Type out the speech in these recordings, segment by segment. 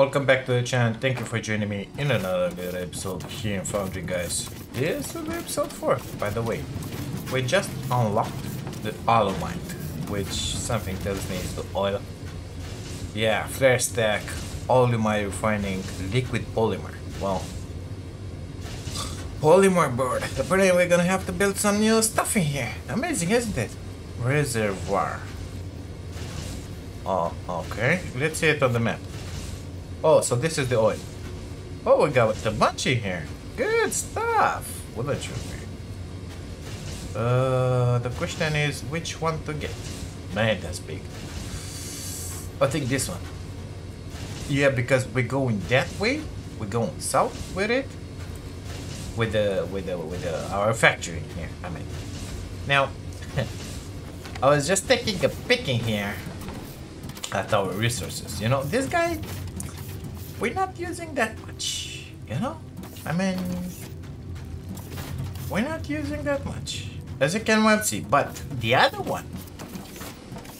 Welcome back to the channel. Thank you for joining me in another good episode here in Foundry, guys. This is episode 4, by the way. We just unlocked the Olumite, which something tells me is the oil. Yeah, flare stack, Olumite refining, liquid polymer. Well, polymer board. Apparently we're gonna have to build some new stuff in here. Amazing, isn't it? Reservoir. Oh, okay. Let's see it on the map. Oh, so this is the oil. Oh, we got the bunch in here. Good stuff. What you mean? Uh, the question is which one to get. Man, that's big. I think this one. Yeah, because we're going that way. We're going south with it. With the with the with the, our factory here. I mean, now I was just taking a pick in here at our resources. You know, this guy we're not using that much, you know? I mean, we're not using that much, as you can well see. But the other one,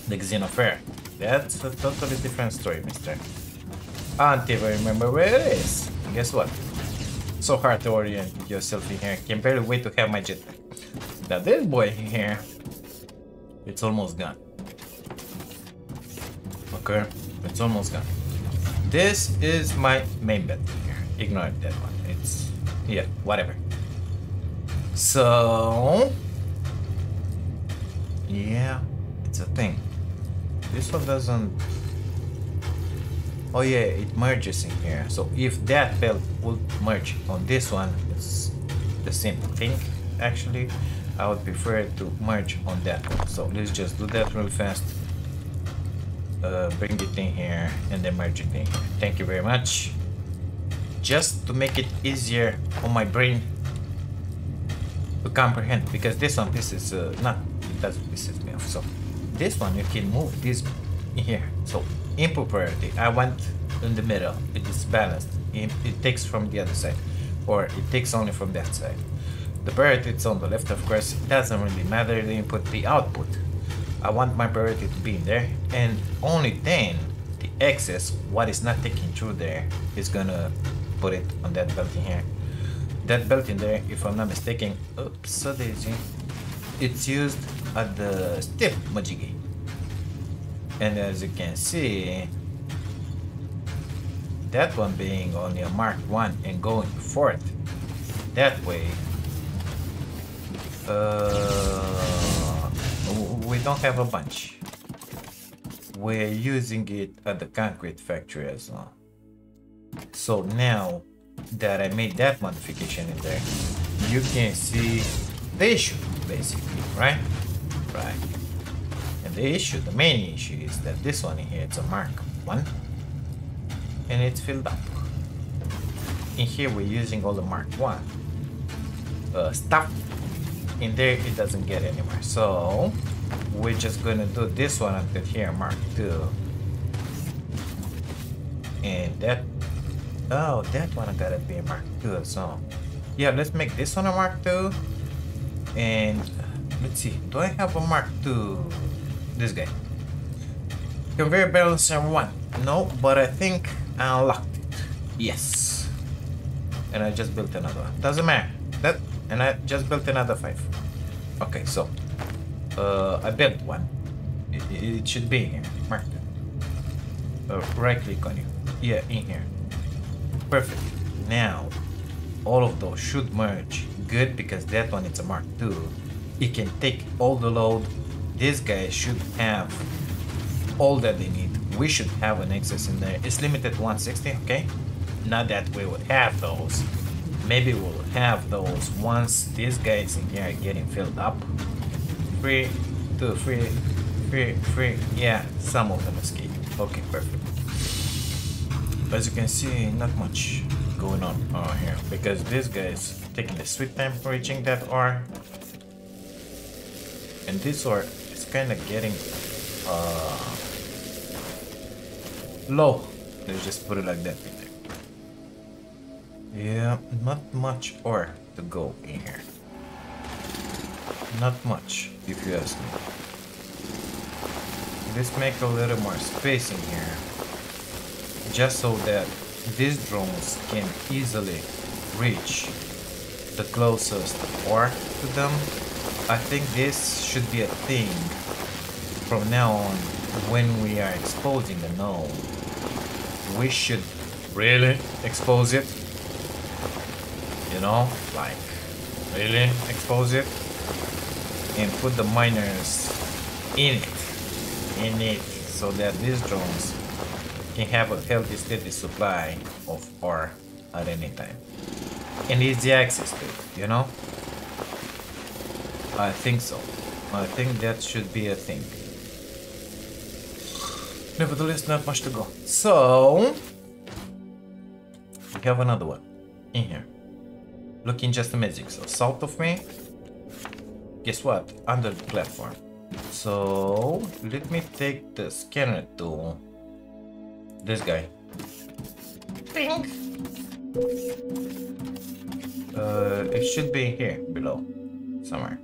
the Xenofair, that's a totally different story, mister. I don't even remember where it is. Guess what? So hard to orient yourself in here. Can barely wait to have my jetpack. Now this boy here, it's almost gone. Okay, it's almost gone. This is my main bed. Ignore that one. It's yeah, whatever. So yeah, it's a thing. This one doesn't. Oh yeah, it merges in here. So if that belt would merge on this one, it's the same thing. Actually, I would prefer to merge on that one. So let's just do that real fast uh, bring it in here and then merge it in. Thank you very much. Just to make it easier on my brain to comprehend because this one this is uh, not it doesn't pisses me off so this one you can move this here. So input priority. I want in the middle. It is balanced. It, it takes from the other side or it takes only from that side. The priority it's on the left of course. It doesn't really matter the input the output I want my priority to be in there and only then the excess what is not taken through there is gonna put it on that belt in here. That belt in there if I'm not mistaken oops so daisy it's used at the step majigi and as you can see that one being only a mark 1 and going forth that way uh we don't have a bunch. We're using it at the concrete factory as well. So now that I made that modification in there, you can see the issue, basically, right? Right. And the issue, the main issue is that this one in here, it's a Mark 1, and it's filled up. In here, we're using all the Mark 1 uh, stuff. In there, it doesn't get anywhere. So, we're just gonna do this one until here mark 2 and that oh that one gotta be a mark 2 so yeah let's make this one a mark 2 and let's see do I have a mark 2 this guy. Conveyor balancer 1 no but I think I unlocked it. Yes. And I just built another one. Doesn't matter. That and I just built another 5 okay so uh, I built one. It, it should be in here. Mark. Uh, right click on it. Yeah, in here. Perfect. Now, all of those should merge. Good, because that one it's a Mark II. It can take all the load. This guy should have all that they need. We should have an excess in there. It's limited to 160, okay? Not that we would have those. Maybe we'll have those once these guys in here are getting filled up free, two, free, free, free. Yeah, some of them escape. Okay, perfect. As you can see, not much going on uh, here because this guy is taking the sweet time reaching that R. And this R is kind of getting uh, low. Let's just put it like that. Yeah, not much ore to go in here. Not much, if you ask me. Let's make a little more space in here. just so that these drones can easily reach the closest ore to them. I think this should be a thing from now on when we are exposing the node. We should really expose it. You know, like really expose it and put the miners in it, in it, so that these drones can have a healthy, steady supply of ore at any time. And easy access to it, you know? I think so. I think that should be a thing. Nevertheless, not much to go. So, we have another one in here. Looking just amazing. So, south of me, guess what? Under the platform. So, let me take the scanner to this guy. Ping. Uh, it should be here below, somewhere.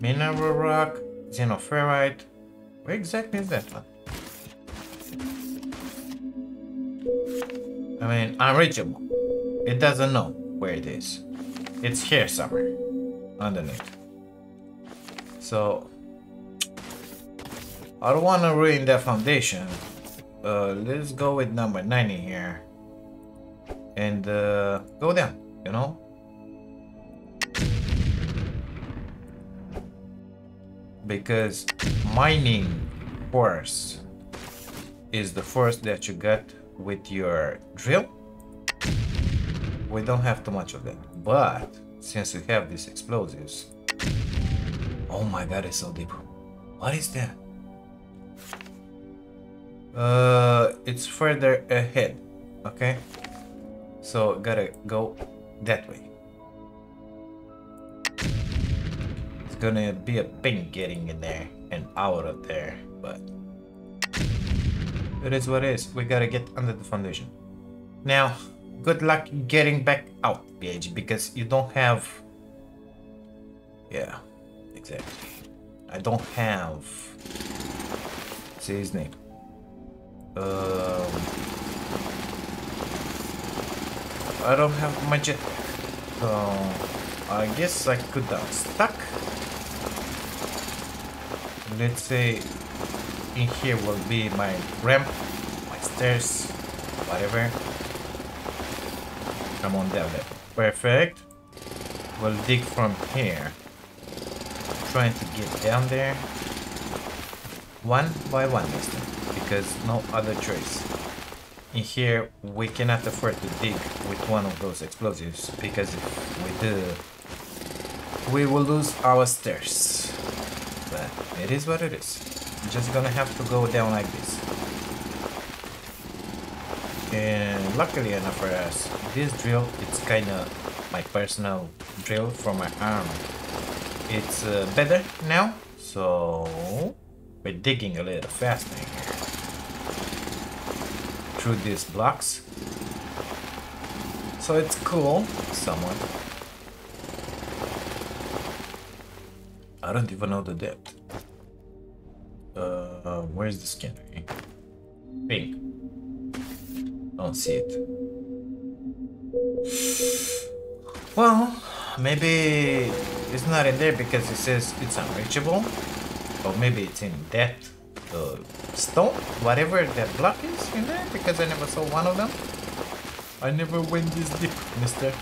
Mineral rock, xenoferrite. Where exactly is that one? I mean, unreachable. It doesn't know where it is. It's here somewhere, underneath. So, I don't want to ruin that foundation. Uh, let's go with number 90 here. And uh, go down, you know? Because mining force is the force that you get with your drill. We don't have too much of that. But since we have these explosives, oh my god, it's so deep. What is that? Uh, it's further ahead. Okay. So gotta go that way. It's gonna be a pain getting in there and out of there, but it is what it is. We gotta get under the foundation. Now, good luck getting back out, Gage, because you don't have... Yeah, exactly. I don't have... Name. Um, I don't have jetpack. So I guess I could unstuck. Let's say in here will be my ramp, my stairs, whatever. Come on down there. Perfect. We'll dig from here. Trying to get down there. One by one time because no other choice. In here, we cannot afford to dig with one of those explosives, because if we do, we will lose our stairs. But it is what it is. I'm just gonna have to go down like this. And luckily enough for us, this drill, it's kinda my personal drill for my arm. It's uh, better now, so we're digging a little faster through these blocks. So it's cool, somewhat. I don't even know the depth. Uh, where's the scanner? Pink. Don't see it. Well, maybe it's not in there because it says it's unreachable. Or maybe it's in that the stone, whatever that block is in there, because I never saw one of them. I never went this deep, mister.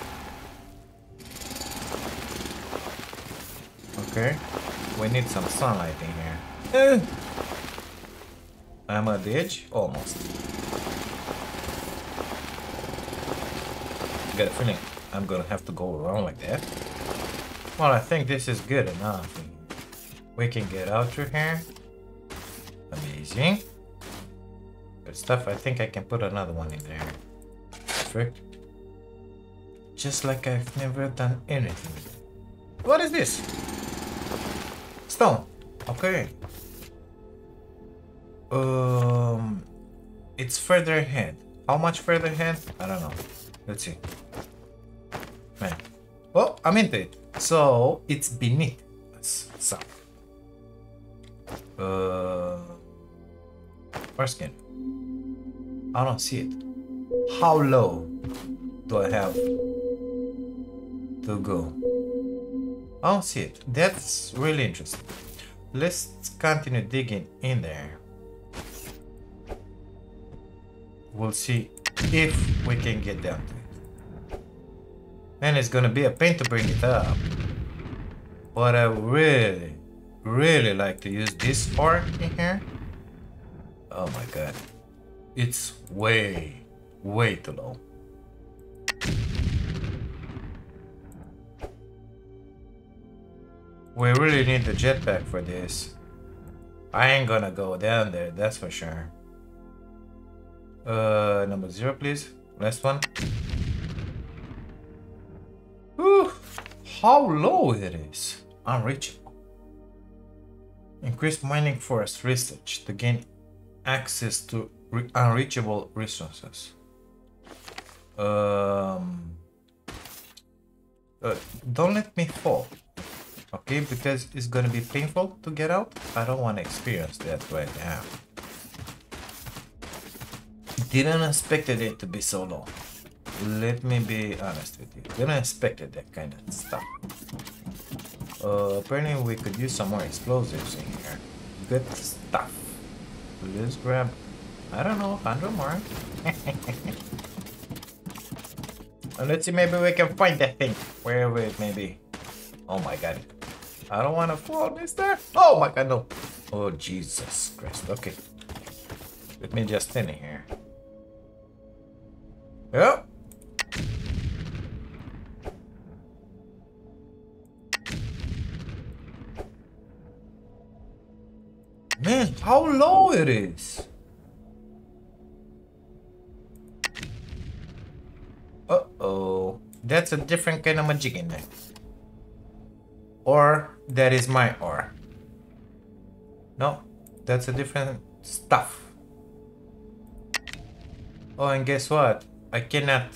Okay, we need some sunlight in here. Eh. I'm at the edge? Almost. Got a feeling I'm gonna have to go around like that. Well, I think this is good enough. We can get out through here. Amazing. Good stuff. I think I can put another one in there. Perfect. Just like I've never done anything. What is this? Stone. Okay. Um, it's further ahead. How much further ahead? I don't know. Let's see. Man. Well, I'm into it. So it's beneath us. So. Uh, Foreskin. I don't see it. How low do I have to go? I don't see it. That's really interesting. Let's continue digging in there. We'll see if we can get down. And it's gonna be a pain to bring it up. But I really, really like to use this part in here. Oh my god. It's way, way too low. We really need the jetpack for this. I ain't gonna go down there, that's for sure. Uh, number zero, please. Last one. How low it is. Unreachable. Increase mining force research to gain access to re unreachable resources. Um, uh, don't let me fall. Okay, because it's gonna be painful to get out. I don't want to experience that right now. Didn't expect it to be so low. Let me be honest with you. Didn't expect that kind of stuff. Uh, apparently we could use some more explosives in here. Good stuff. Let's grab, I don't know, 100 more. and let's see, maybe we can find that thing. Wherever it may be. Oh my god. I don't want to fall, mister. Oh my god, no. Oh, Jesus Christ. Okay. Let me just in here. Yep. How low it is. Uh-oh. That's a different kind of magic in there. Or that is my ore. No, that's a different stuff. Oh, and guess what? I cannot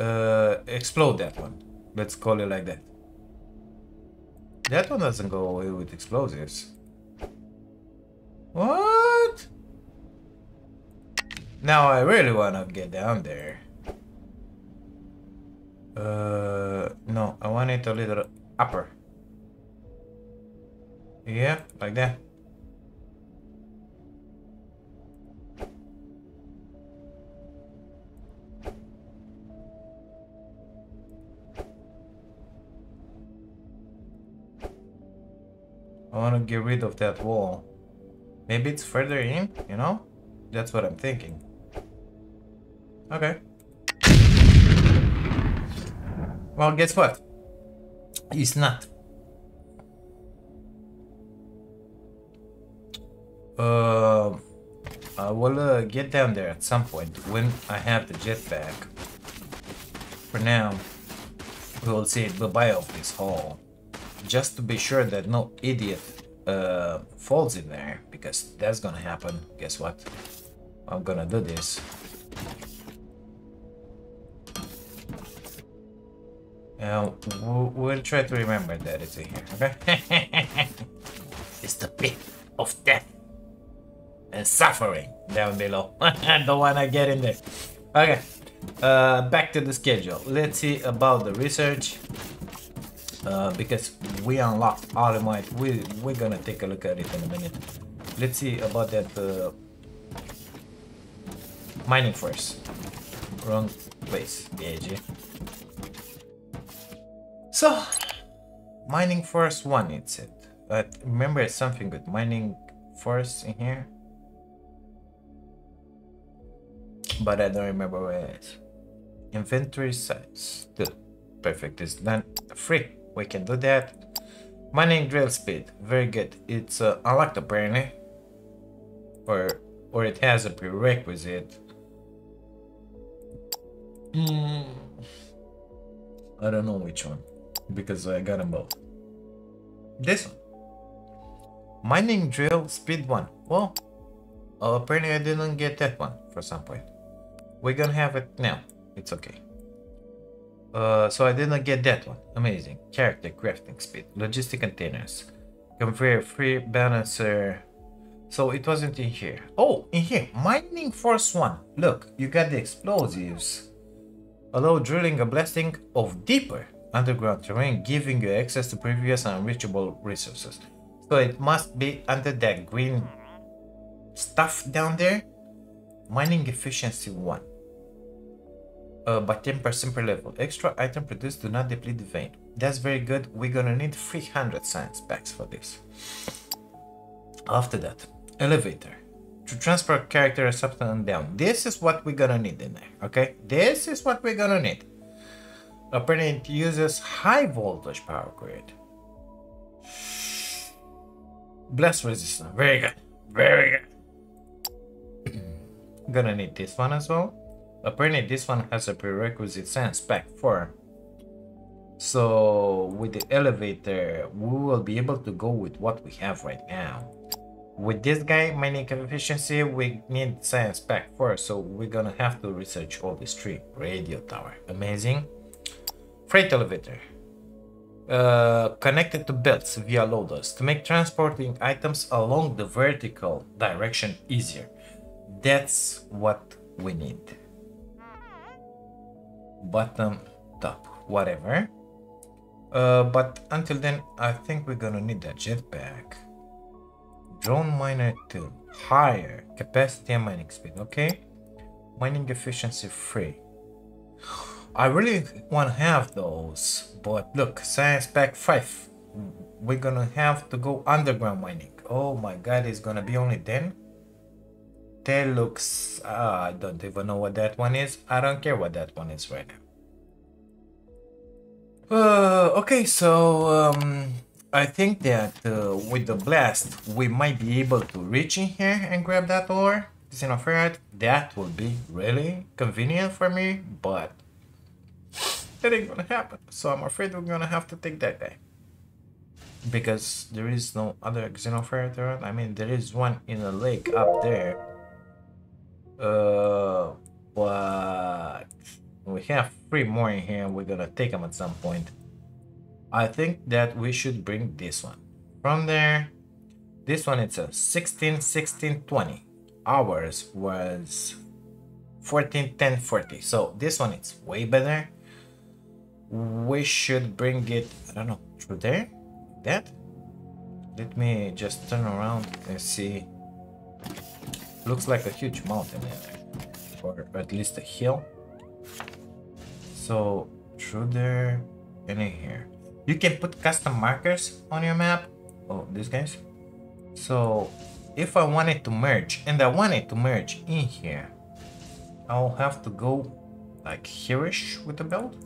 uh, explode that one. Let's call it like that. That one doesn't go away with explosives. What? Now I really want to get down there. Uh, no, I want it a little upper. Yeah, like that. I want to get rid of that wall. Maybe it's further in, you know? That's what I'm thinking. Okay. Well, guess what? It's not. Uh, I will uh, get down there at some point when I have the jetpack. For now, we'll say goodbye of this hole. Just to be sure that no idiot uh, falls in there, because that's gonna happen. Guess what? I'm gonna do this. Uh, we'll try to remember that it's in here, okay? it's the pit of death and suffering down below. I don't wanna get in there. Okay, uh, back to the schedule. Let's see about the research. Uh, because we unlocked Olumite. We, we're gonna take a look at it in a minute. Let's see about that uh, mining first. Wrong place, BAG. So, mining force one, it's it said. But remember something good. Mining force in here. But I don't remember where it is. Inventory size. Good. Perfect. It's done. Free. We can do that. Mining drill speed. Very good. It's uh, unlocked apparently. Or, or it has a prerequisite. Mm. I don't know which one because I got them both. This one. Mining drill speed 1. Well, apparently I didn't get that one for some point. We're gonna have it now. It's okay. Uh, so I didn't get that one. Amazing. Character crafting speed. Logistic containers. Conveyor free balancer. So it wasn't in here. Oh, in here. Mining Force 1. Look, you got the explosives. Allow drilling a blasting of deeper underground terrain, giving you access to previous unreachable resources. So it must be under that green stuff down there. Mining efficiency 1. Uh, by 10% per level. Extra item produced do not deplete the vein. That's very good. We're gonna need 300 science packs for this. After that, elevator. To transfer characters up and down. This is what we're gonna need in there, okay? This is what we're gonna need. It uses high voltage power grid. Blast resistance. Very good. Very good. gonna need this one as well. Apparently this one has a prerequisite science pack 4. So with the elevator, we will be able to go with what we have right now. With this guy, mining efficiency, we need science pack 4, so we're gonna have to research all this three. Radio tower, amazing. Freight elevator. Uh, connected to belts via loaders to make transporting items along the vertical direction easier. That's what we need. Bottom, top, whatever. Uh, but until then, I think we're gonna need that jetpack. Drone miner 2. Higher capacity and mining speed, okay? Mining efficiency 3. I really want to have those, but look, science pack 5. We're gonna have to go underground mining. Oh my god, it's gonna be only 10? That looks... Uh, I don't even know what that one is. I don't care what that one is right now. Uh, okay, so um, I think that uh, with the blast, we might be able to reach in here and grab that ore, Xenoferrite. That would be really convenient for me, but that ain't gonna happen. So I'm afraid we're gonna have to take that guy. Because there is no other Xenoferrite around. I mean, there is one in a lake up there. Uh, but we have three more in here we're gonna take them at some point. I think that we should bring this one. From there, this one it's a 16, 16, 20. Ours was 14, 10, 40. So this one it's way better. We should bring it, I don't know, through there? That? Let me just turn around and see. Looks like a huge mountain. Or at least a hill. So through there and in here. You can put custom markers on your map. Oh, these guys. So if I wanted to merge and I wanted to merge in here, I'll have to go like hereish with the belt.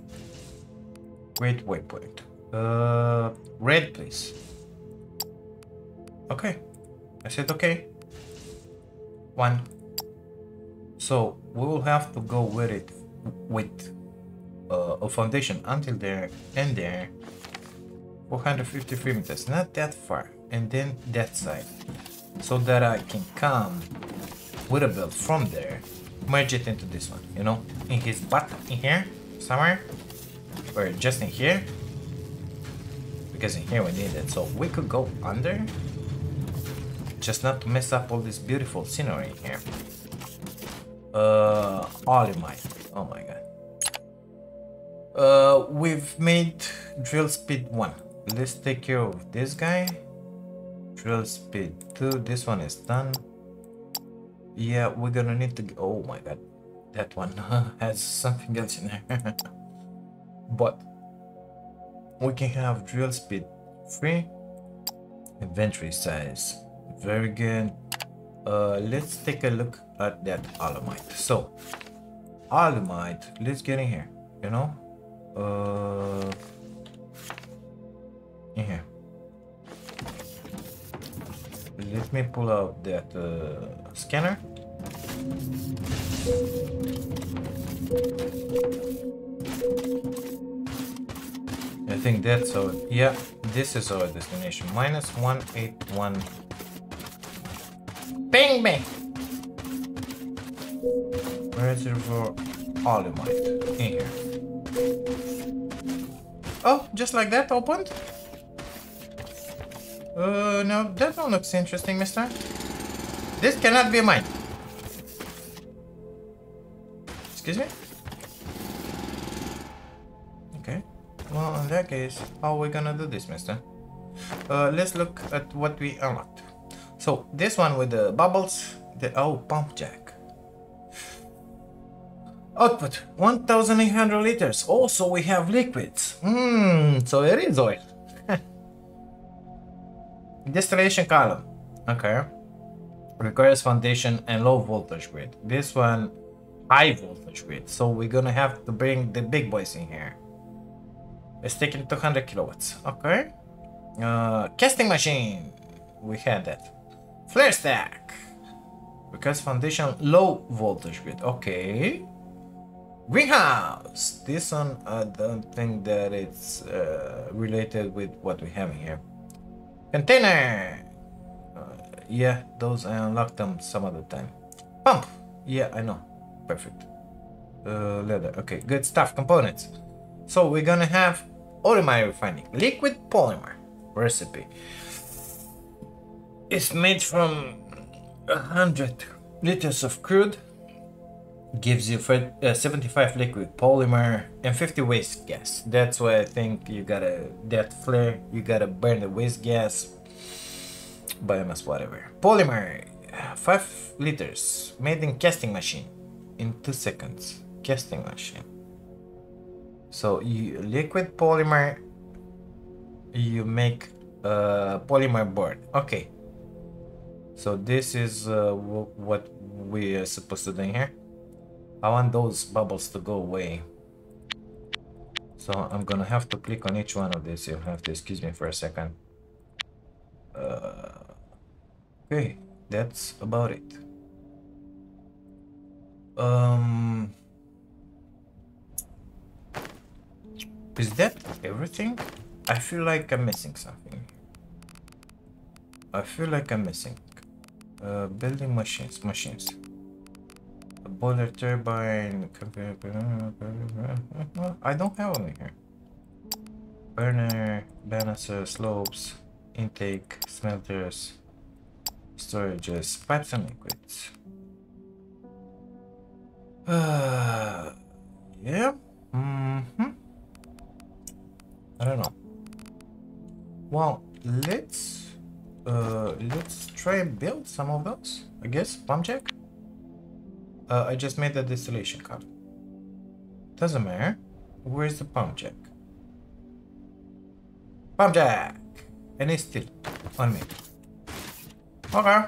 Great waypoint. Uh, red please. Okay. I said okay. One. So we will have to go with it with uh, a foundation until there and there. 453 meters not that far. And then that side. So that I can come with a belt from there merge it into this one you know? In his butt in here somewhere. Or just in here. Because in here we need it. So we could go under just not to mess up all this beautiful scenery here uh Olumite oh my god uh, we've made drill speed 1. Let's take care of this guy. Drill speed 2. This one is done. Yeah, we're gonna need to... Oh my god. That one has something else in there. but we can have drill speed 3. Inventory size. Very good. Uh, let's take a look at that Olumite. So, Olumite, let's get in here, you know? Uh, in here. Let me pull out that uh, scanner. I think that's our, yeah, this is our destination. Minus 181. Bing bang! Reservoir Olumite in here. Oh, just like that opened? Uh, no, that one looks interesting, mister. This cannot be mine. Excuse me? Okay. Well, in that case, how are we gonna do this, mister? Uh, let's look at what we unlocked. So, this one with the bubbles, the oh, pump jack. Output 1800 liters. Also, we have liquids. Hmm, so it is oil. Distillation column. Okay. Requires foundation and low voltage grid. This one, high voltage grid. So we're gonna have to bring the big boys in here. It's taking 200 kilowatts. Okay. Uh, casting machine. We had that. Flare stack. Requires foundation low voltage grid. Okay. Greenhouse. This one, I don't think that it's uh, related with what we have here. Container! Uh, yeah, those I unlock them some other time. Pump! Yeah, I know. Perfect. Uh, leather. Okay, good stuff. Components. So we're gonna have Olumite refining. Liquid polymer recipe. It's made from 100 liters of crude. Gives you uh, 75 liquid polymer and 50 waste gas. That's why I think you gotta, that flare, you gotta burn the waste gas biomass, whatever. Polymer, 5 liters, made in casting machine in 2 seconds. Casting machine. So you liquid polymer, you make a polymer board. Okay. So this is uh, what we are supposed to do here. I want those bubbles to go away. So I'm gonna have to click on each one of these. You'll have to excuse me for a second. Uh, Okay, that's about it. Um, is that everything? I feel like I'm missing something. I feel like I'm missing. Uh, building machines, machines. A boiler turbine. I don't have them here. Burner, banister, slopes, intake, smelters storages, pipes and liquids. Uh, yeah. Mm-hmm. I don't know. Well, let's uh let's try and build some of those. I guess pump jack. Uh, I just made the distillation cup. Doesn't matter. Where's the pump jack? Pump jack, and it's still on me. Okay.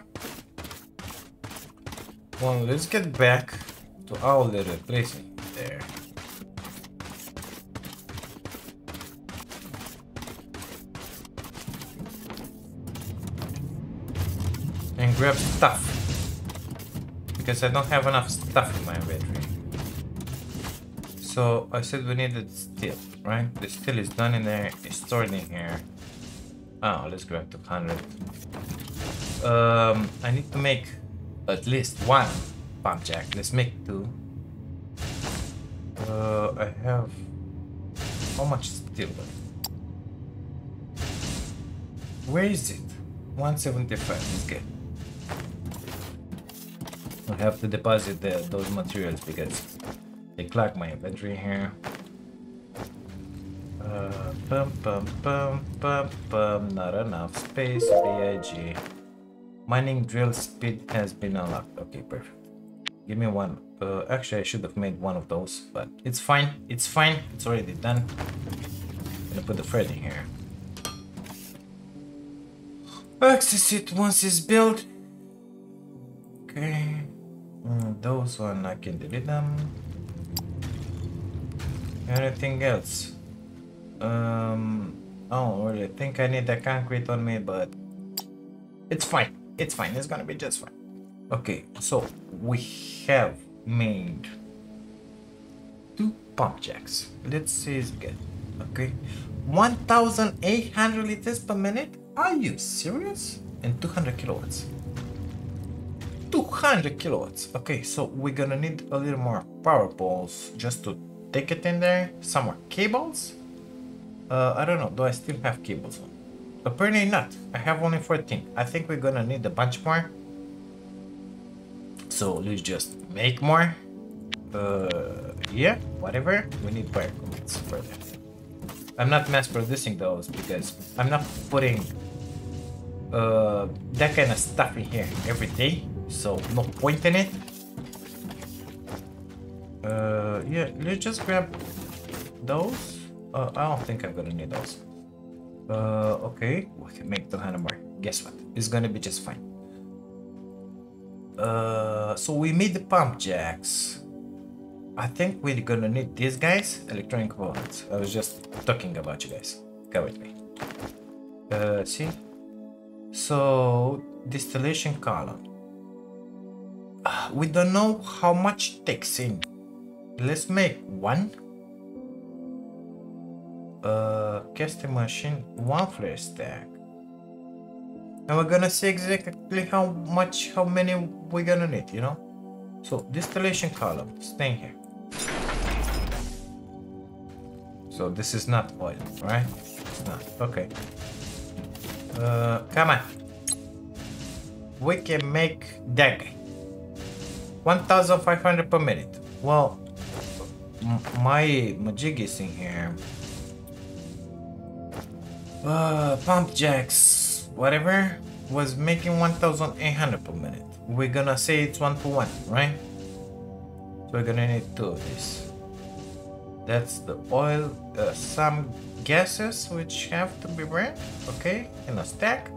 Well, let's get back to our little place there. And grab stuff. Because I don't have enough stuff in my inventory. So I said we needed steel, right? The steel is done in there, it's stored in here. Oh, let's grab 200 um, I need to make at least one pump jack. Let's make two. Uh, I have how much steel? Where is it? 175 is good. I have to deposit the, those materials because they clog my inventory here. Uh, bum bum bum bum bum, not enough space, BIG. Mining drill speed has been unlocked. Okay, perfect. Give me one. Uh, actually, I should have made one of those, but it's fine. It's fine. It's already done. I'm gonna put the thread in here. Access it once it's built. Okay. Mm, those one I can delete them. Anything else? Um. Oh, really? Think I need the concrete on me, but it's fine. It's fine. It's gonna be just fine. Okay, so we have made two pump jacks. Let's see it's good. Okay, 1,800 liters per minute. Are you serious? And 200 kilowatts. 200 kilowatts. Okay, so we're gonna need a little more power poles just to take it in there. Some more cables. Uh, I don't know. Do I still have cables on? Apparently not. I have only 14. I think we're gonna need a bunch more. So let's just make more. Uh, yeah, whatever. We need fire commits for that. I'm not mass producing those because I'm not putting uh, that kind of stuff in here every day. So no point in it. Uh, yeah, let's just grab those. Uh, I don't think I'm gonna need those. Uh, okay, we can make 200 more. Guess what? It's gonna be just fine. Uh, so we made the pump jacks. I think we're gonna need these guys, electronic components. I was just talking about you guys. Go with me. Uh, see? So, distillation column. We don't know how much takes in. Let's make one. Uh, casting machine, one flare stack. And we're gonna see exactly how much, how many we're gonna need, you know? So, distillation column, stay here. So this is not oil, right? It's not. Okay. Uh, come on. We can make that guy. 1,500 per minute. Well, my majig is in here. Uh, pump jacks, whatever, was making 1,800 per minute. We're gonna say it's one to one, right? So we're gonna need two of these. That's the oil, uh, some gases which have to be burned, okay, in a stack.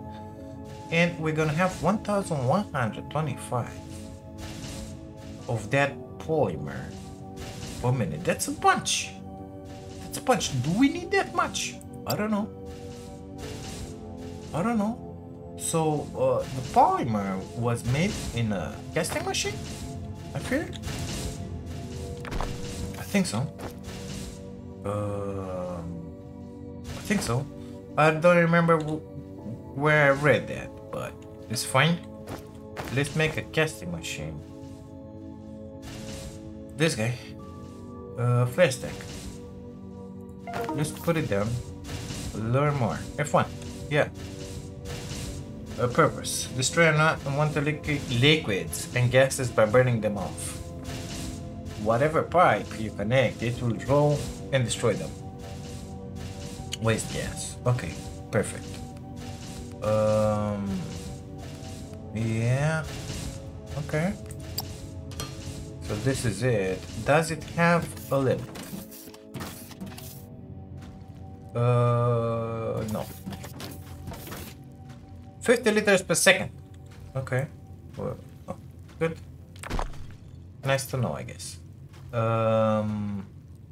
And we're gonna have 1125 of that polymer per minute. That's a bunch. That's a bunch. Do we need that much? I don't know. I don't know. So uh, the polymer was made in a casting machine? I feel. I think so. Uh, I think so. I don't remember where I read that, but it's fine. Let's make a casting machine. This guy. Uh, flare stack. Let's put it down. Learn more. F1. Yeah. A purpose. Destroy not unwanted liqui liquids and gases by burning them off. Whatever pipe you connect, it will draw and destroy them. Waste gas. Okay, perfect. Um, yeah. Okay. So this is it. Does it have a limit? Uh, no. 50 liters per second. Okay. Well, oh, good. Nice to know, I guess. Um,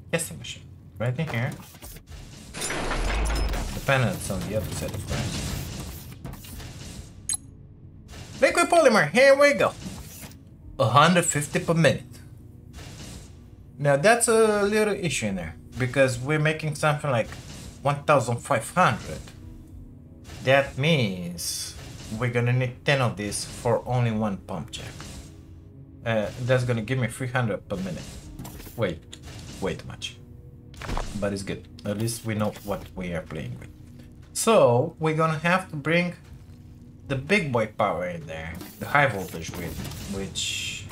casting machine. Right in here. The panel's on the other side, of course. Liquid polymer, here we go. 150 per minute. Now that's a little issue in there because we're making something like 1500. That means we're gonna need 10 of these for only one pump jack. Uh, that's gonna give me 300 per minute. Wait, way too much. But it's good. At least we know what we are playing with. So we're gonna have to bring the big boy power in there, the high voltage with, which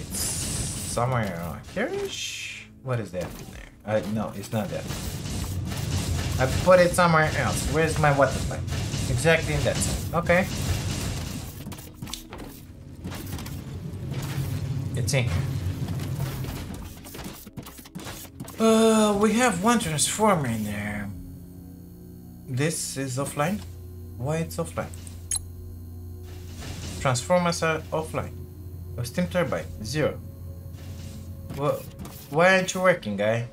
it's somewhere around here-ish? What is that in there? Uh, no, it's not that. I put it somewhere else. Where's my water pipe? Exactly in that side. Okay. It's in here. Uh, we have one transformer in there. This is offline? Why it's offline? Transformers are offline. A steam turbine, zero. Well, why aren't you working, guy?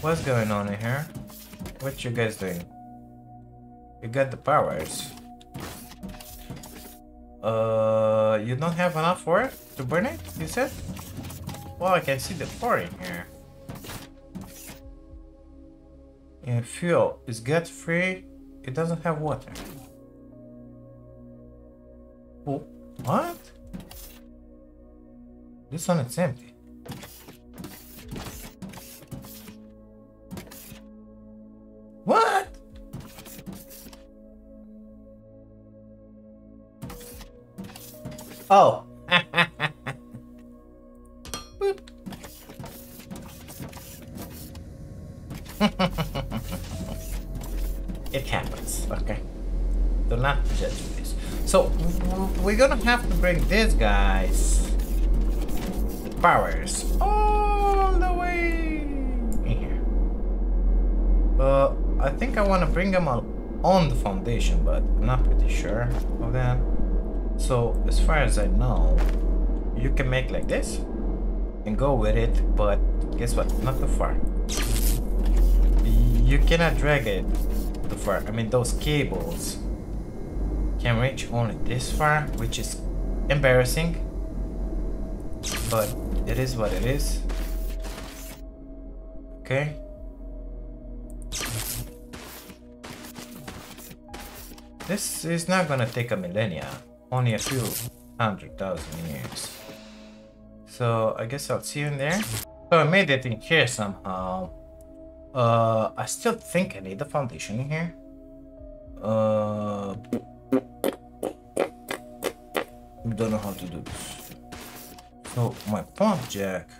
What's going on in here? What you guys doing? You got the powers. Uh, you don't have enough for it to burn it, you said? Well, I can see the pouring here. Fuel is gas free. It doesn't have water. Oh, what? This one is empty. What? Oh. Gonna have to bring these guys powers all the way here. Uh, I think I want to bring them all on the foundation, but I'm not pretty sure of that. So, as far as I know, you can make like this and go with it, but guess what? Not too far. You cannot drag it too far. I mean, those cables can reach only this far, which is embarrassing. But it is what it is. Okay. This is not gonna take a millennia, only a few hundred thousand years. So I guess I'll see you in there. So I made it in here somehow. Uh, I still think I need the foundation in here. Uh, don't know how to do this. So my pump jack,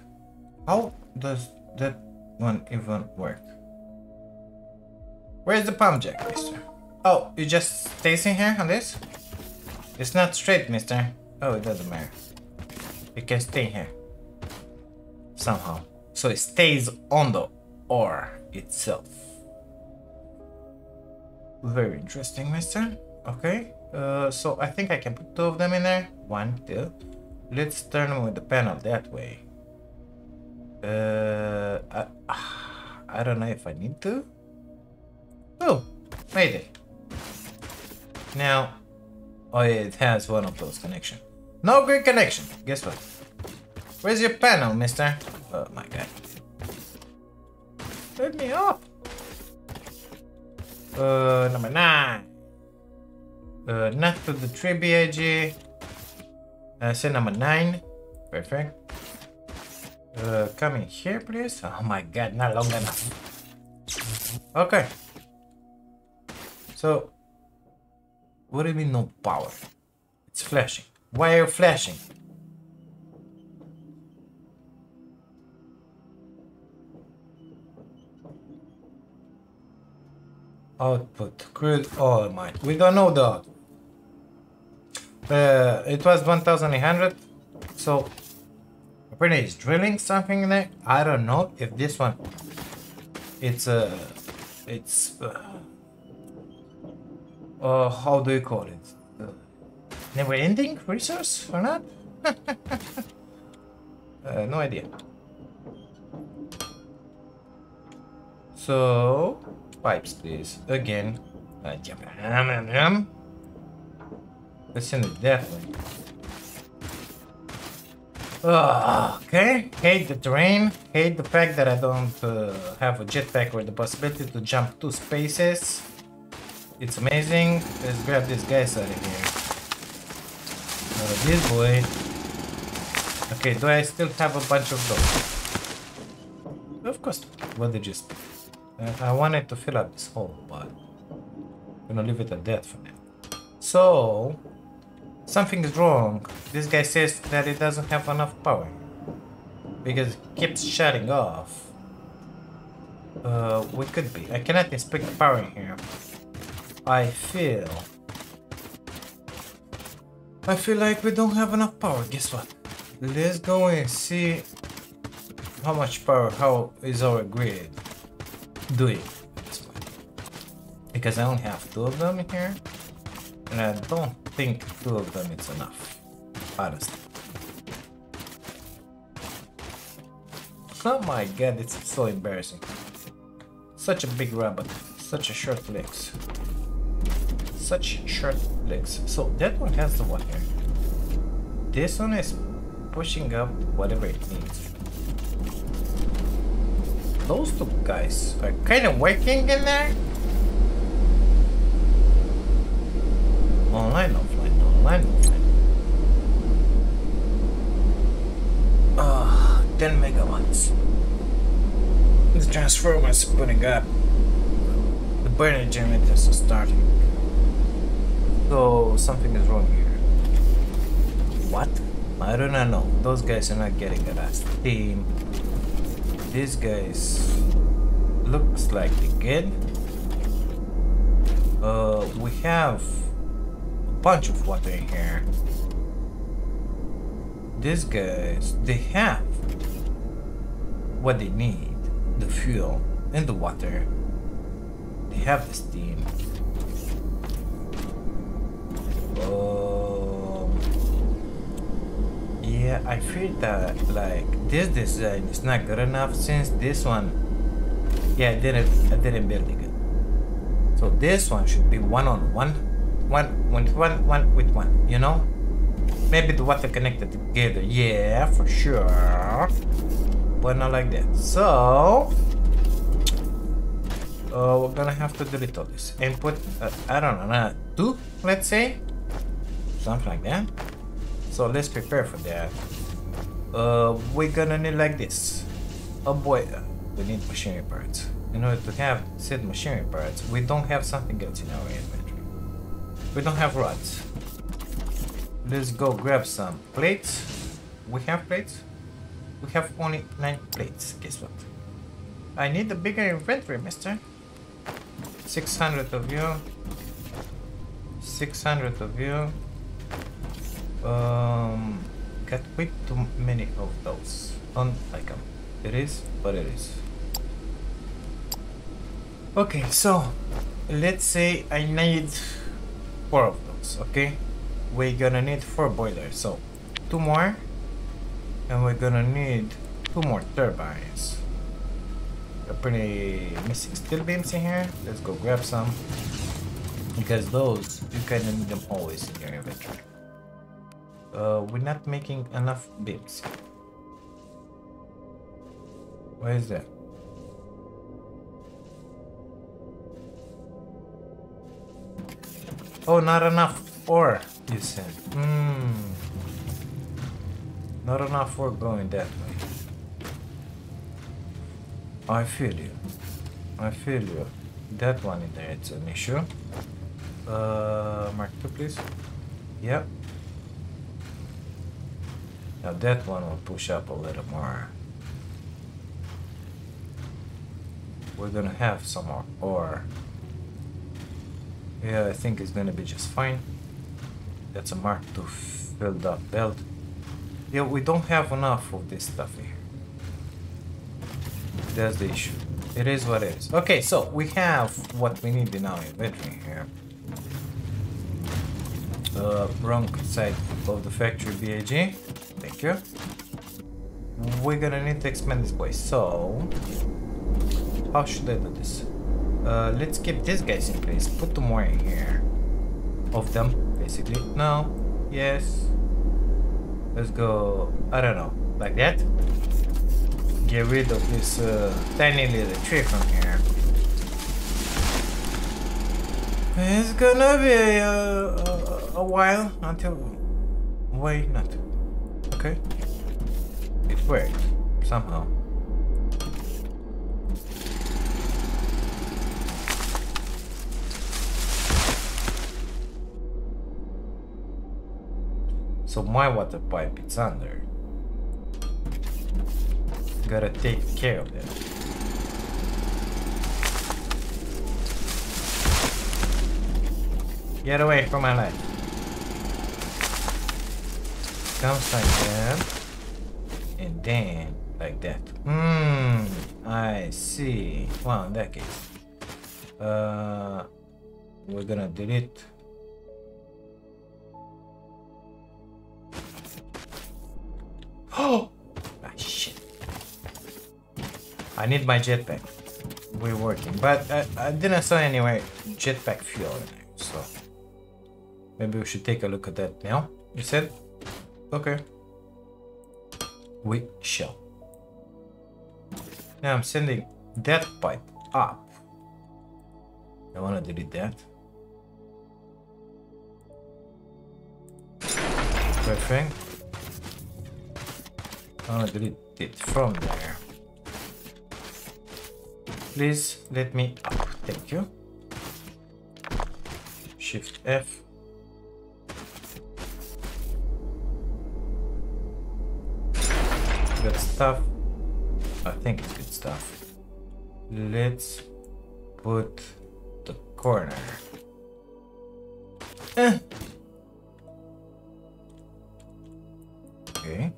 how does that one even work? Where's the pump jack, mister? Oh, you just stays in here on this? It's not straight, mister. Oh, it doesn't matter. You can stay here. Somehow. So it stays on the ore itself. Very interesting, mister. Okay. Uh, so I think I can put two of them in there. One, two. Let's turn them with the panel that way. Uh, I, I don't know if I need to. Oh, it. Now, oh yeah, it has one of those connection. No grid connection. Guess what? Where's your panel, mister? Oh my god. Let me up. Uh, number nine. Uh, not to the tree BIG. Uh, say number nine. Perfect. Uh, come in here, please. Oh my god, not long enough. Okay. So, what do you mean no power? It's flashing. Why are you flashing? Output, crude oil mine. We don't know that. Uh, it was 1800, so apparently it's drilling something in there. I don't know if this one, it's uh, it's uh, uh how do you call it? Uh, never-ending resource or not? uh, no idea. So pipes, please. Again. Uh, Listen to definitely. Uh, okay, hate the terrain, hate the fact that I don't uh, have a jetpack or the possibility to jump two spaces. It's amazing. Let's grab these guys out of here. Uh, this boy. Okay, do I still have a bunch of those? Of course. What did you speak? I wanted to fill up this hole, but I'm gonna leave it at that for now. So, something is wrong. This guy says that it doesn't have enough power. Because it keeps shutting off. Uh, we could be. I cannot inspect the power here. I feel... I feel like we don't have enough power. Guess what? Let's go and see how much power, how is our grid doing. Because I only have two of them here. And I don't think two of them is enough. Honestly. Oh my god, it's so embarrassing. Such a big rabbit. Such a short legs. Such short legs. So that one has the one here. This one is pushing up whatever it needs those two guys are kind of working in there. Online, offline, online, offline. Ah, oh, 10 megawatts. The transformer is putting up. The burner generators are starting. So something is wrong here. What? I do not know. Those guys are not getting a last team. These guys looks like they good. Uh, we have a bunch of water in here. These guys, they have what they need. The fuel and the water. They have the steam. Um, yeah, I feel that like this design is not good enough since this one, yeah, I didn't, I didn't build it good. So this one should be one on one, one, one, one, one with one, you know? Maybe the water connected together, yeah, for sure. But not like that. So, uh, we're gonna have to delete all this. And put, uh, I don't know, uh, two, let's say? something like that. So let's prepare for that. Uh we're gonna need like this. Oh boy we need machinery parts. In order to have said machinery parts we don't have something else in our inventory. We don't have rods. Let's go grab some plates. We have plates we have only nine plates guess what I need a bigger inventory mister 600 of you 600 of you um, got way too many of those on icon. It is what it is. Okay, so let's say I need four of those. Okay, we're gonna need four boilers. So two more, and we're gonna need two more turbines. We're pretty missing steel beams in here. Let's go grab some because those you kind of need them always in your inventory uh, we're not making enough beams. Where is that? Oh, not enough ore, you said. Hmm. Not enough ore going that way. I feel you. I feel you. That one in there, it's an issue. Uh, mark two, please. Yep. Now that one will push up a little more. We're gonna have some more ore. Yeah, I think it's gonna be just fine. That's a Mark II filled up belt. Yeah, we don't have enough of this stuff here. That's the issue. It is what it is. Okay, so we have what we need now in our inventory here. Uh, wrong side of the factory BAG. Thank you. We're gonna need to expand this place. So, how should I do this? Uh, let's keep these guys in place. Put two more in here. Of them, basically. No. Yes. Let's go, I don't know, like that. Get rid of this uh, tiny little tree from here. It's gonna be a, a, a while until... Wait, not. Okay. It worked. Somehow. So my water pipe is under. Gotta take care of that. Get away from my life comes like that. And then like that. Hmm, I see. Well, in that case, uh, we're gonna delete. Oh, ah, shit. I need my jetpack. We're working, but I, I didn't saw anyway jetpack fuel so maybe we should take a look at that now. You said Okay. We shall. Now I'm sending that pipe up. I want to delete that. Perfect. I want to delete it from there. Please let me up. Thank you. Shift F. Good stuff. I think it's good stuff. Let's put the corner. Eh. Okay.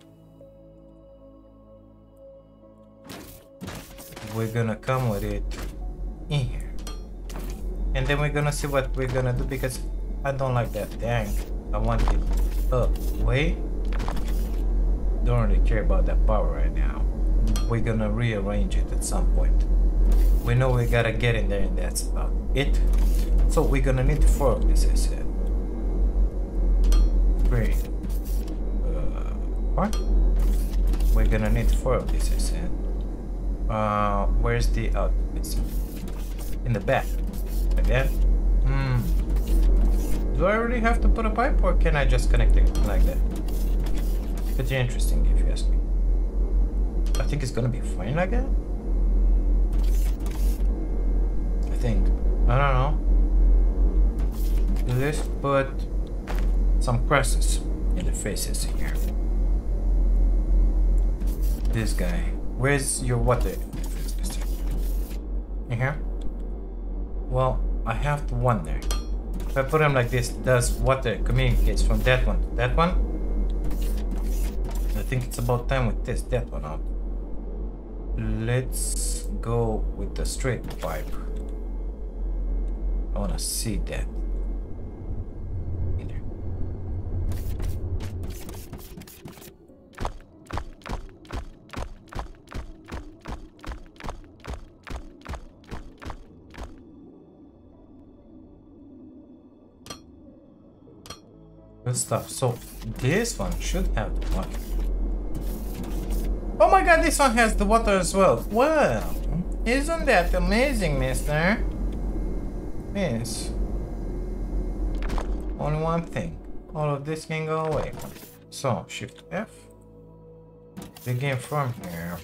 We're gonna come with it in here. And then we're gonna see what we're gonna do because I don't like that tank. I want it up way. Don't really care about that power right now. We're gonna rearrange it at some point. We know we gotta get in there and that's about it. So we're gonna need four of this I said. Great. Uh, what? We're gonna need four of this I said. Uh, where's the it's in the back. Like that. Hmm. Do I really have to put a pipe or can I just connect it like that? Pretty interesting if you ask me. I think it's gonna be fine like that. I think. I don't know. Let's put some crosses in the faces here. This guy. Where's your water? In here? Well, I have to wonder. If I put them like this, does water communicates from that one to that one? I think it's about time we test that one out. Let's go with the straight pipe. I wanna see that. Stuff. So this one should have the water. Oh my god, this one has the water as well. Well, isn't that amazing, mister? Yes. Only one thing. All of this can go away. So, Shift F. Begin from here.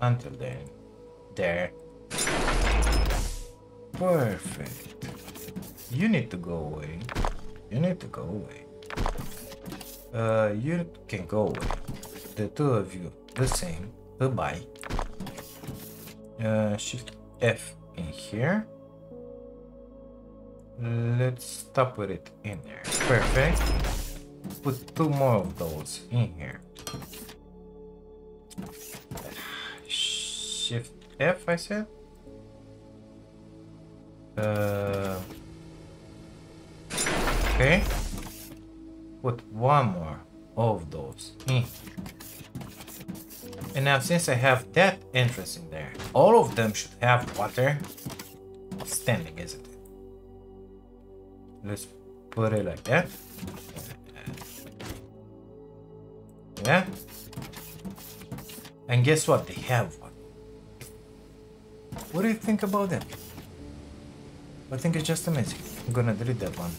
Until then. There. Perfect. You need to go away. You need to go away. Uh, you can go away. The two of you, the same. Goodbye. Uh, shift F in here. Let's stop with it in there. Perfect. Put two more of those in here. Shift F, I said. Uh, Okay. Put one more of those in. And now since I have that entrance in there, all of them should have water. Standing, isn't it? Let's put it like that. Yeah. And guess what? They have one. What do you think about that? I think it's just amazing. I'm gonna delete that one.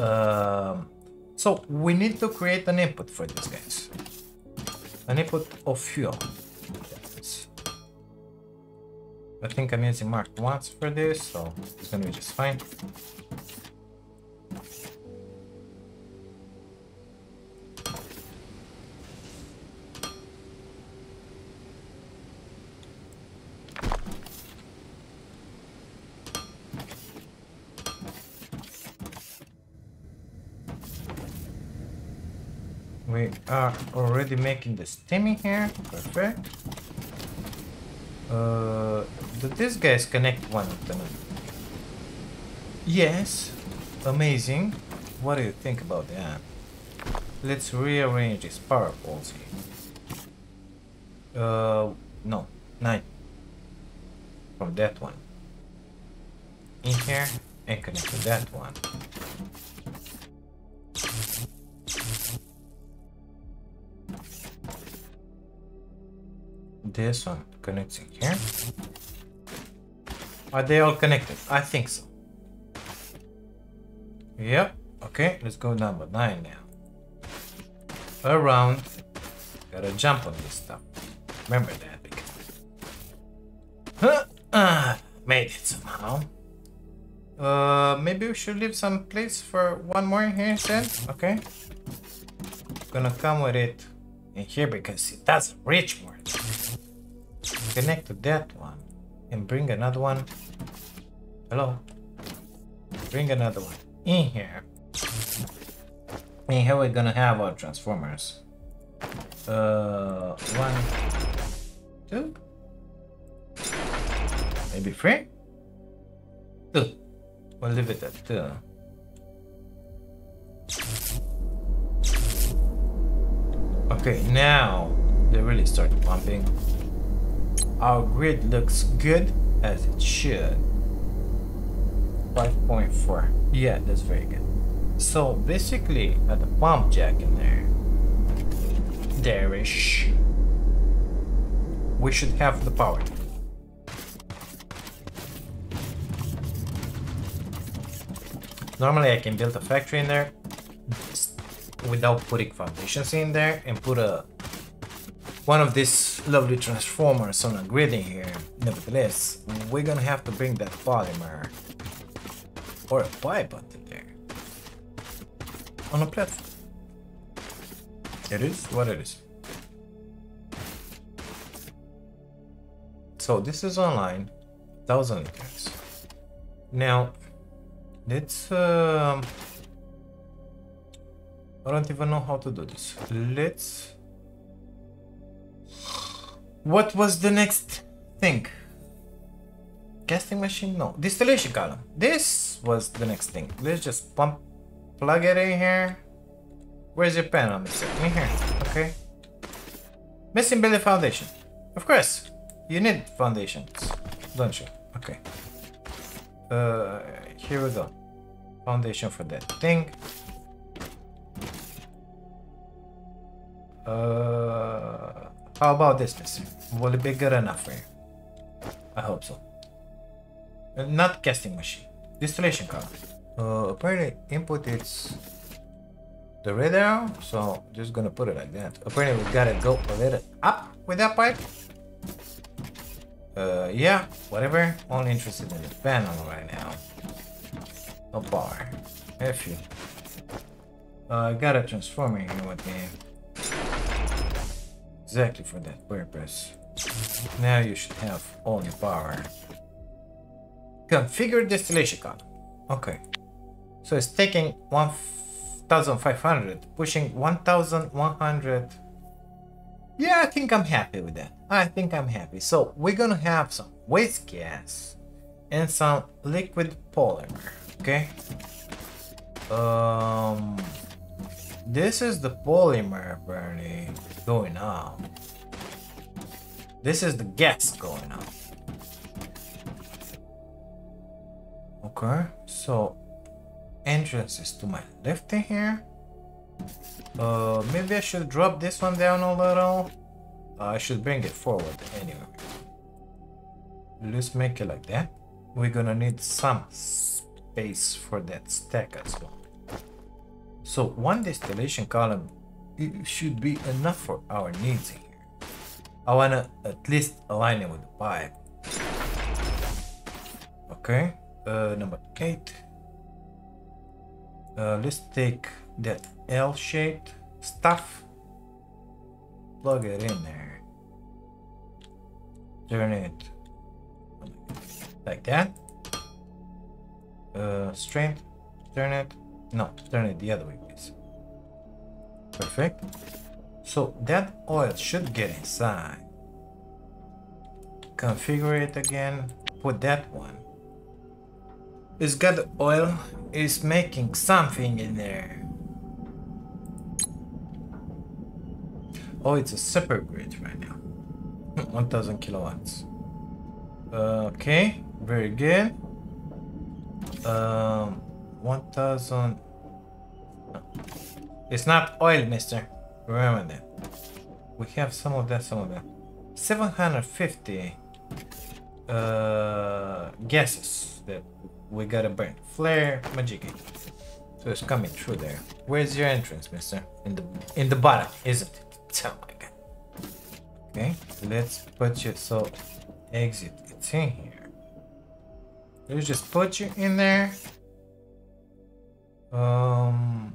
Um, so we need to create an input for this, guys. An input of fuel. I think I'm using Mark once for this, so it's gonna be just fine. Are already making the steaming here. Perfect. Uh, do these guys connect one of them? Yes. Amazing. What do you think about that? Let's rearrange these power poles here. Uh, no, nine. From that one. In here and connect to that one. This one connecting here. Are they all connected? I think so. Yep. Okay, let's go number nine now. Around. Gotta jump on this stuff. Remember that because. Huh? Ah, made it somehow. Uh, maybe we should leave some place for one more here instead. Okay. Gonna come with it in here because it doesn't reach more. Connect to that one and bring another one. Hello? Bring another one in here. And here we're gonna have our transformers. Uh, one, two, maybe three? Two. We'll leave it at two. Okay, now they really start pumping. Our grid looks good as it should. 5.4. Yeah, that's very good. So basically, at the pump jack in there, there-ish, we should have the power. Normally I can build a factory in there without putting foundations in there and put a one of these lovely transformers on a grid in here. Nevertheless, we're gonna have to bring that polymer or a pipe under there on a platform. It is what it is. So this is online, thousand liters. Now, let's. Um, I don't even know how to do this. Let's. What was the next thing? Casting machine? No. Distillation column. This was the next thing. Let's just pump, plug it in here. Where's your panel, mister? In here. Okay. Missing building foundation. Of course. You need foundations, don't you? Okay. Uh, here we go. Foundation for that thing. Uh, how about this? Will it be good enough for you? I hope so. Uh, not casting machine. Distillation column. Uh, apparently input it's the radar, so just gonna put it like that. Apparently we gotta go a little up with that pipe. Uh, yeah, whatever. Only interested in the panel right now. A bar. F you. Uh, I got a transformer here with me. Exactly for that purpose. Now you should have all your power. Configure distillation column. Okay. So it's taking 1500, pushing 1100. Yeah, I think I'm happy with that. I think I'm happy. So we're gonna have some waste gas and some liquid polymer. Okay. Um, this is the polymer burning going on. This is the gas going on. Okay, so entrance is to my left in here. Uh, maybe I should drop this one down a little. Uh, I should bring it forward anyway. Let's make it like that. We're gonna need some space for that stack as well. So one distillation column should be enough for our needs here. I wanna at least align it with the pipe. Okay, uh, number eight. Uh, let's take that L-shaped stuff, plug it in there, turn it like that. Uh, straight, turn it. No, turn it the other way. Perfect. So that oil should get inside. Configure it again. Put that one. It's got the oil. It's making something in there. Oh, it's a super grid right now. 1000 kilowatts. Okay, very good. Um, 1000. It's not oil, mister. Remember that. We have some of that, some of that. 750 uh, gases that we gotta burn. Flare, magic. So it's coming through there. Where's your entrance, mister? In the in the bottom, isn't it? Oh my god. Okay, let's put you so exit. It's in here. Let's just put you in there. Um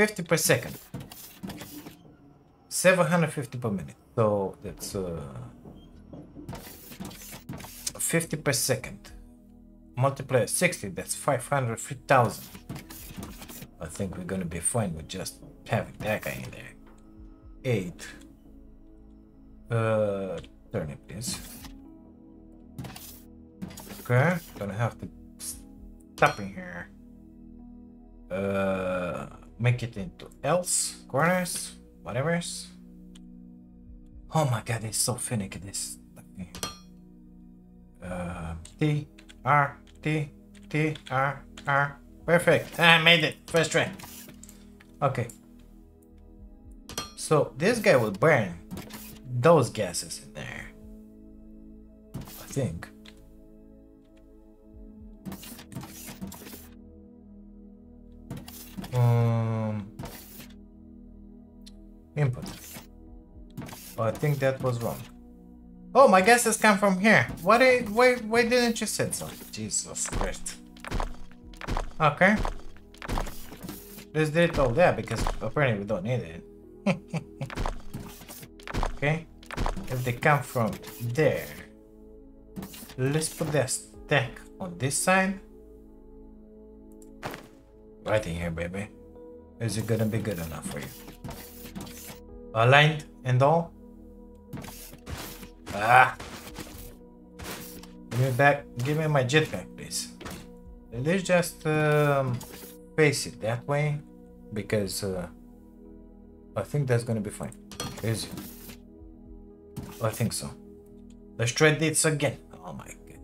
50 per second. 750 per minute. So that's uh, 50 per second. Multiplier 60, that's 500, 3000. I think we're gonna be fine with just having that guy in there. 8. Uh, turn it please. Okay, gonna have to stop in here. Uh, make it into else, corners, whatever's. Oh my god, it's so finicky this. Uh, T, R, T, T, R, R. Perfect. I made it. First try. Okay. So this guy will burn those gases in there. I think. Um, input. Oh, I think that was wrong. Oh, my guesses come from here. Why, why, why didn't you say so? Jesus Christ. Okay. Let's delete all that because apparently we don't need it. okay. If they come from there, let's put that stack on this side. Right in here, baby. Is it gonna be good enough for you? Aligned and all? Ah! Give me back, give me my jetpack, please. Let's just um, face it that way because uh, I think that's gonna be fine. Is it? I think so. Let's try this again. Oh my god.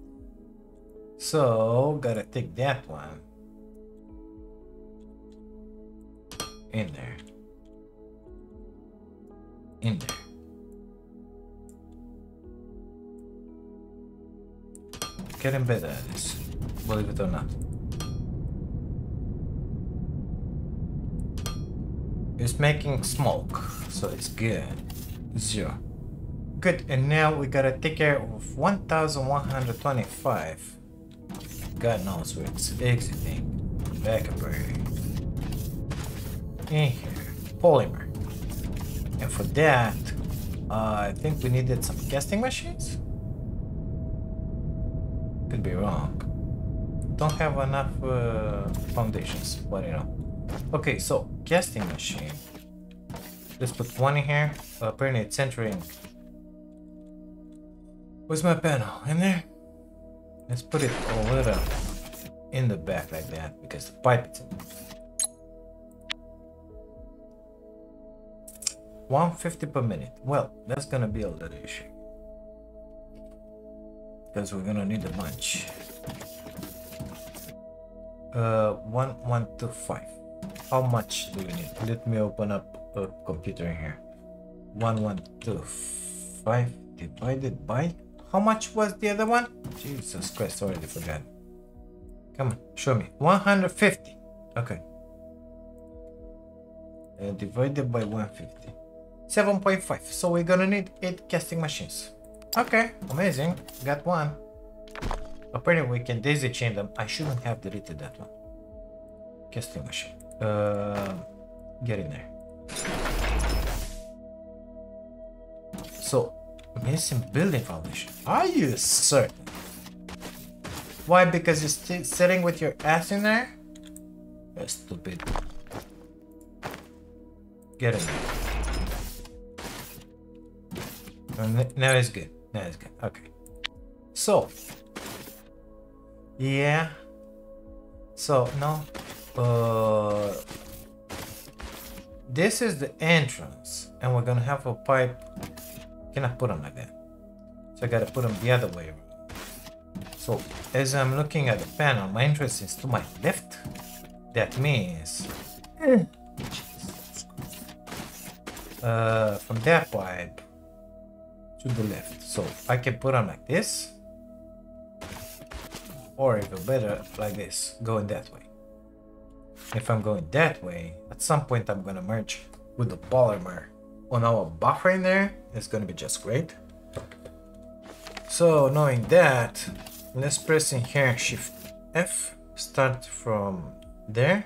So, gotta take that one. In there. In there. Getting better at this, believe it or not. It's making smoke, so it's good. Zero. Good, and now we gotta take care of 1125. God knows where it's exiting. Backup area. In here. Polymer. And for that, uh, I think we needed some casting machines? Could be wrong. Don't have enough uh, foundations, but you know. Okay, so casting machine. Let's put one in here. Uh, apparently it's entering. Where's my panel? In there? Let's put it a little in the back like that because the pipe is in there. 150 per minute. Well, that's gonna be a little issue. Because we're gonna need a bunch. Uh, 1125. How much do we need? Let me open up a computer here. 1125 divided by... How much was the other one? Jesus Christ, already forgot. Come on, show me. 150. Okay. Uh, divided by 150. 7.5. So we're gonna need 8 casting machines. Okay, amazing. Got one. Apparently we can daisy chain them. I shouldn't have deleted that one. Casting machine. Uh, get in there. So, missing building foundation. Are you certain? Why? Because you're sitting with your ass in there? That's stupid. Get in there. Now it's good. Now it's good. Okay. So. Yeah. So, no. Uh, this is the entrance. And we're gonna have a pipe. Cannot put them like that. So I gotta put them the other way. So, as I'm looking at the panel, my entrance is to my left. That means... Uh, from that pipe to the left. So I can put them like this. Or even better, like this, going that way. If I'm going that way, at some point I'm gonna merge with the polymer on our buffer in there. It's gonna be just great. So knowing that, let's press in here Shift F, start from there.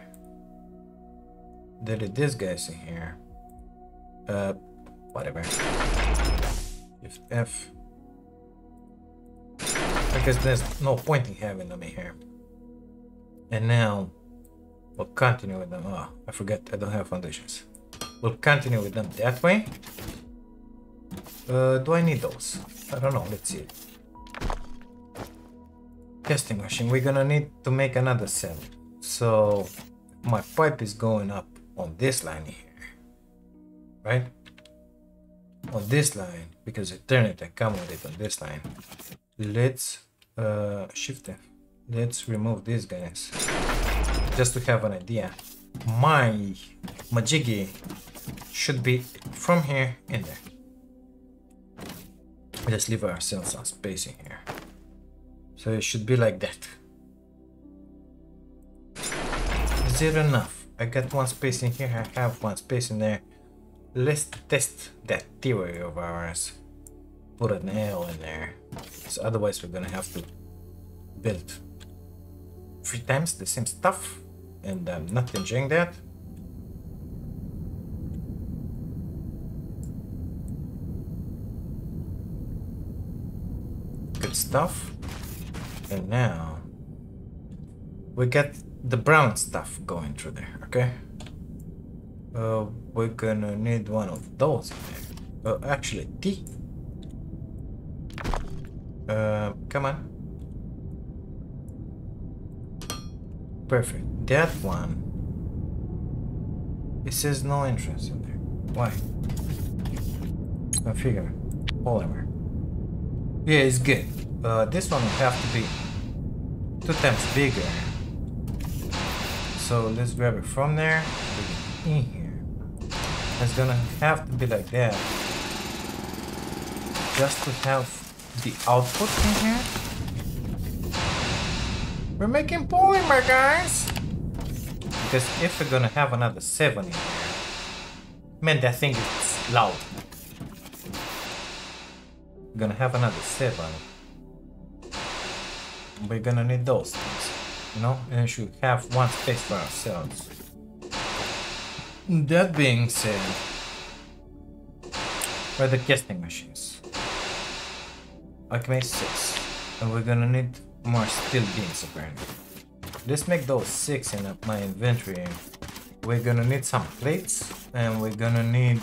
Delete this guys in here. Uh, Whatever. F. Because there's no point in having them in here. And now we'll continue with them. Oh, I forget I don't have foundations. We'll continue with them that way. Uh, do I need those? I don't know. Let's see. Casting machine. We're gonna need to make another cell. So my pipe is going up on this line here, right? On this line, because Eternity come with it on this line. Let's uh, shift F. Let's remove these guys, just to have an idea. My Majiggy should be from here in there. Let's leave ourselves some space in here. So it should be like that. Is it enough? I got one space in here, I have one space in there. Let's test that theory of ours. Put a nail in there. So otherwise we're gonna have to build three times the same stuff and I'm not enjoying that. Good stuff. And now we get the brown stuff going through there, okay? Uh, we're gonna need one of those. Uh, actually, T. Uh, come on. Perfect. That one. It says no entrance in there. Why? Configure. Polymer. Yeah, it's good. Uh, this one will have to be two times bigger. So let's grab it from there, in here. It's gonna have to be like that. Just to have the output in here. We're making polymer, guys! Because if we're gonna have another 7 in here, man, that thing is loud. We're gonna have another 7. We're gonna need those things, you know? And we should have one space for ourselves. That being said, where the casting machines? Okay, 6. And we're gonna need more steel beams apparently. Let's make those 6 in my inventory. We're gonna need some plates and we're gonna need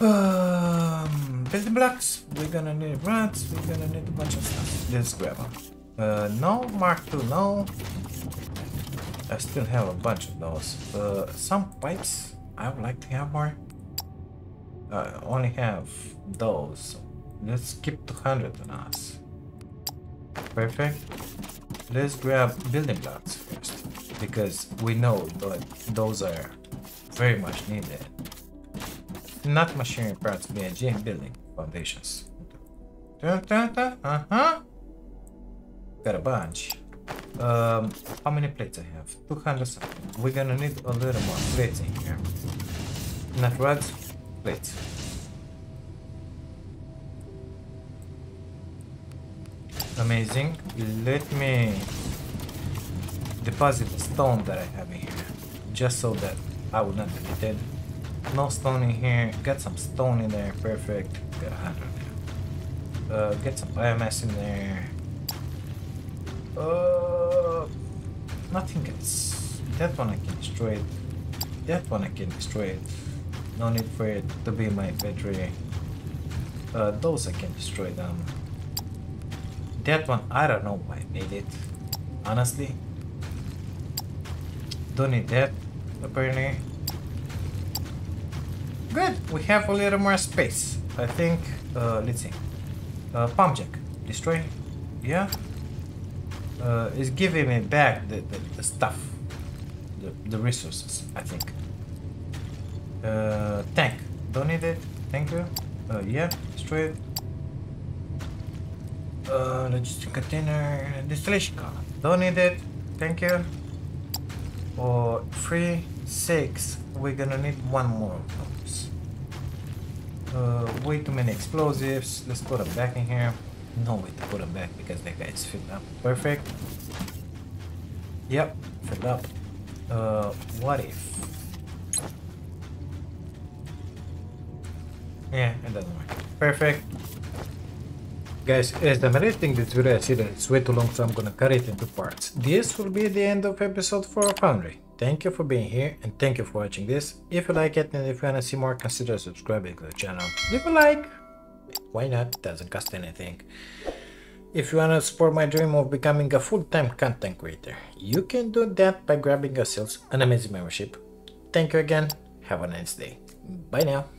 um, building blocks. We're gonna need rats. We're gonna need a bunch of stuff. Let's grab them. Uh, no, Mark 2, no. I still have a bunch of those. Uh, some pipes. I would like to have more. I only have those. Let's keep 200 on us. Perfect. Let's grab building blocks first. Because we know that those are very much needed. Not machinery parts, BNG, building foundations. Uh-huh. Got a bunch. Um, how many plates I have? 200. We're gonna need a little more plates in here. Not rugs, plates. Amazing. Let me deposit the stone that I have in here. Just so that I will not be dead. No stone in here. Get some stone in there. Perfect. Got a hundred there. Uh, get some biomass in there. Uh, nothing else. That one I can destroy it. That one I can destroy it. No need for it to be my battery. Uh, those I can destroy them. That one, I don't know why I made it. Honestly. Don't need that, apparently. Good, we have a little more space. I think, uh, let's see. Uh, pump jack, destroy. Yeah. Uh, it's giving me back the, the, the stuff. The, the resources, I think. Uh, tank, don't need it. Thank you. Uh, yeah, destroy it. Uh, logistic container, distillation column. Don't need it. Thank you. For three, six, we're gonna need one more of those. Uh, way too many explosives. Let's put them back in here. No way to put them back because that guy is filled up. Perfect. Yep, filled up. Uh, what if? Yeah, it doesn't work. Perfect. Guys, as I'm editing this video, I see that it's way too long, so I'm gonna cut it into parts. This will be the end of episode 4 of Foundry. Thank you for being here, and thank you for watching this. If you like it, and if you wanna see more, consider subscribing to the channel. Leave a like! Why not? Doesn't cost anything. If you wanna support my dream of becoming a full-time content creator, you can do that by grabbing yourselves an amazing membership. Thank you again, have a nice day. Bye now.